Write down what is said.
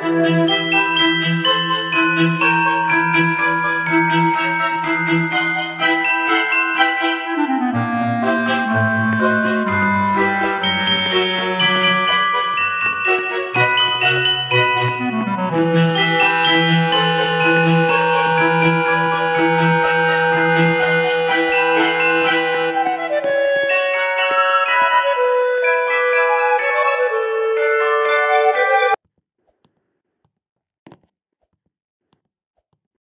Música